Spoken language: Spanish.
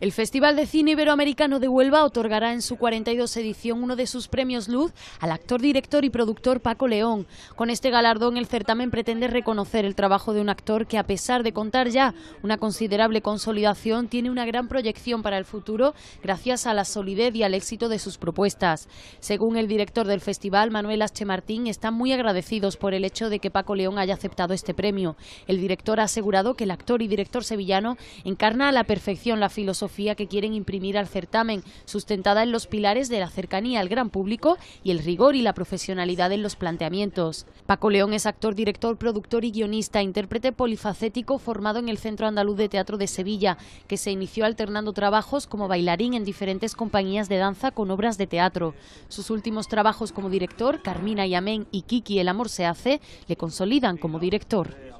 El Festival de Cine Iberoamericano de Huelva otorgará en su 42 edición uno de sus premios Luz al actor, director y productor Paco León. Con este galardón el certamen pretende reconocer el trabajo de un actor que a pesar de contar ya una considerable consolidación tiene una gran proyección para el futuro gracias a la solidez y al éxito de sus propuestas. Según el director del festival, Manuel H. Martín, están muy agradecidos por el hecho de que Paco León haya aceptado este premio. El director ha asegurado que el actor y director sevillano encarna a la perfección la filosofía que quieren imprimir al certamen, sustentada en los pilares de la cercanía al gran público y el rigor y la profesionalidad en los planteamientos. Paco León es actor, director, productor y guionista, intérprete polifacético formado en el Centro Andaluz de Teatro de Sevilla, que se inició alternando trabajos como bailarín en diferentes compañías de danza con obras de teatro. Sus últimos trabajos como director, Carmina y Amén y Kiki El amor se hace, le consolidan como director.